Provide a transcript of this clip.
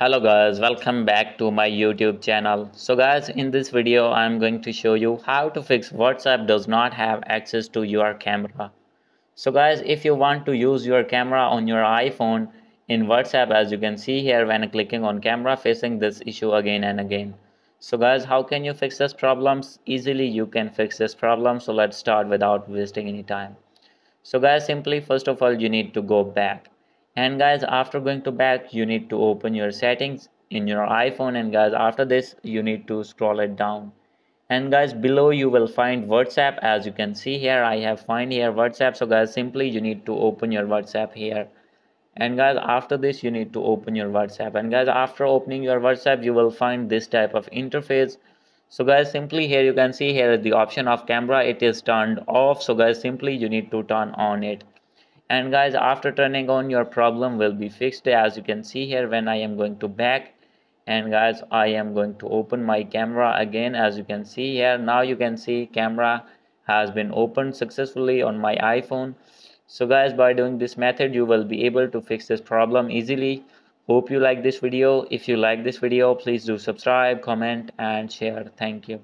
hello guys. Welcome back to my youtube channel. So guys in this video i'm going to show you how to fix whatsapp does not have access to your camera. So guys if you want to use your camera on your iphone in whatsapp as you can see here when clicking on camera facing this issue again and again. So guys how can you fix this problems? Easily you can fix this problem so let's start without wasting any time. So guys simply first of all you need to go back and guys after going to back you need to open your settings in your iphone. And guys after this you need to scroll it down. And guys below you will find whatsapp. As you can see here i have find here whatsapp. So guys simply you need to open your whatsapp here. And guys after this you need to open your whatsapp. And guys after opening your whatsapp you will find this type of interface. So guys simply here you can see here the option of camera. It is turned off. So guys simply you need to turn on it and guys after turning on your problem will be fixed. As you can see here when I am going to back and guys I am going to open my camera again. As you can see here now you can see camera has been opened successfully on my iPhone. So guys by doing this method you will be able to fix this problem easily. Hope you like this video. If you like this video please do subscribe comment and share. Thank you